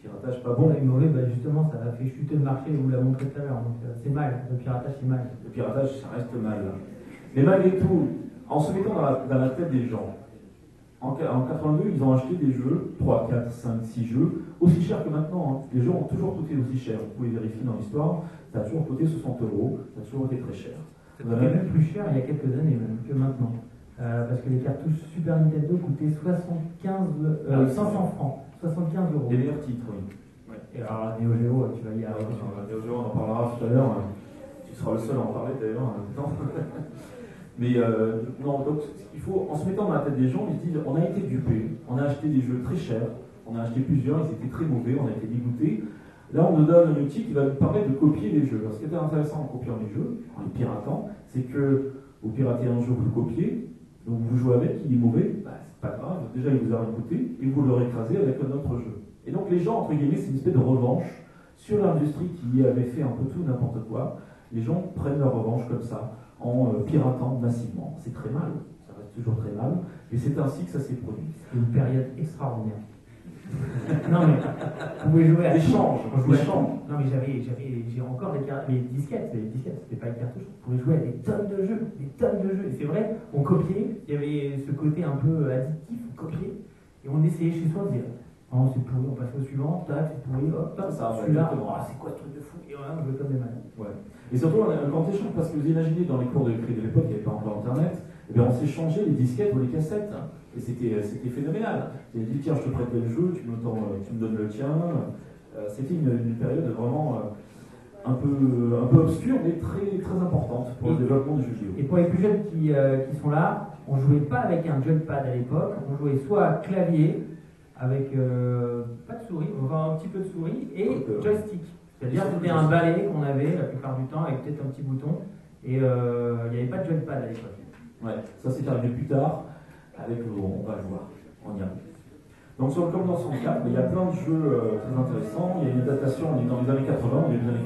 Piratage pas Bon, et mauvais, bah, justement, ça a fait chuter le marché, vous l'avez montré tout à l'heure. Donc, euh, c'est mal, le piratage, c'est mal. Le piratage, ça reste mal. Mais malgré tout, en se mettant dans la, dans la tête des gens, en, en 82, ils ont acheté des jeux, 3, 4, 5, 6 jeux, aussi chers que maintenant. hein. Les jeux ont toujours coûté aussi cher. Vous pouvez vérifier dans l'histoire, ça a toujours coûté 60 euros, ça a toujours été très cher. C'était même plus cher il y a quelques années même que maintenant. Euh, parce que les cartouches Super Nintendo coûtaient 75, euh, Ah oui, c'est 500 francs, 75 euros. Les meilleurs titres, oui. Et alors, Neo Geo, tu vas y Ah, arriver. ouais, on en parlera tout à l'heure. Tu seras le seul à en parler d'ailleurs. Non. Mais euh, non, donc il faut, en se mettant dans la tête des gens, ils se disent on a été dupés, on a acheté des jeux très chers, on a acheté plusieurs, ils étaient très mauvais, on a été dégoûtés. Là, on nous donne un outil qui va nous permettre de copier les jeux. Alors, ce qui est intéressant en copiant les jeux, en les piratant, c'est que vous piratez un jeu, vous le copiez, donc vous jouez avec, il est mauvais, bah, c'est pas grave, déjà il vous a coûté, et vous le récrasez avec un autre jeu. Et donc les gens, entre guillemets, c'est une espèce de revanche sur l'industrie qui avait fait un peu tout n'importe quoi. Les gens prennent leur revanche comme ça, en euh, piratant massivement. C'est très mal, ça reste toujours très mal, et c'est ainsi que ça s'est produit. C'est une période extraordinaire. Non mais, vous pouvez jouer à L'échange, On jouait à l'échange. tout. Non mais j'avais, j'avais, j'ai encore les, les disquettes, les disquettes, c'était pas les cartouches. On pouvait jouer à des tonnes de jeux, des tonnes de jeux. Et c'est vrai, on copiait, il y avait ce côté un peu addictif, on copiait, et on essayait chez soi de dire, oh c'est pourri, on passe au suivant, tac, c'est pourri, hop, hop, Ça, ouais, celui-là, oh, c'est quoi ce truc de fou? Et voilà, on jouait comme des malades. Ouais. Et surtout, on a un grand échange, parce que vous imaginez, dans les cours de crédit de l'époque, il n'y avait pas encore Internet, eh bien, on s'échangeait les disquettes ou les cassettes. Et c'était, c'était phénoménal. J'ai dit, tiens, je te prête le jeu, tu me, t'en- tu me donnes le tien. Euh, c'était une, une période vraiment euh, un, peu, un peu obscure, mais très, très importante pour le développement du jeu vidéo. Et pour les plus jeunes qui, euh, qui sont là, on jouait pas avec un joypad à l'époque, on jouait soit clavier, avec euh, pas de souris, enfin un petit peu de souris, et Euh, joystick. C'est-à-dire que c'était un balai qu'on avait la plupart du temps avec peut-être un petit bouton, et euh, il n'y avait pas de joypad à l'époque. Ouais, ça c'est arrivé plus tard, avec le on va le voir, on y arrive. Donc sur le Commodore 64, il y a plein de jeux euh, très intéressants, il y a une adaptation, on est dans les années 80, on est dans les années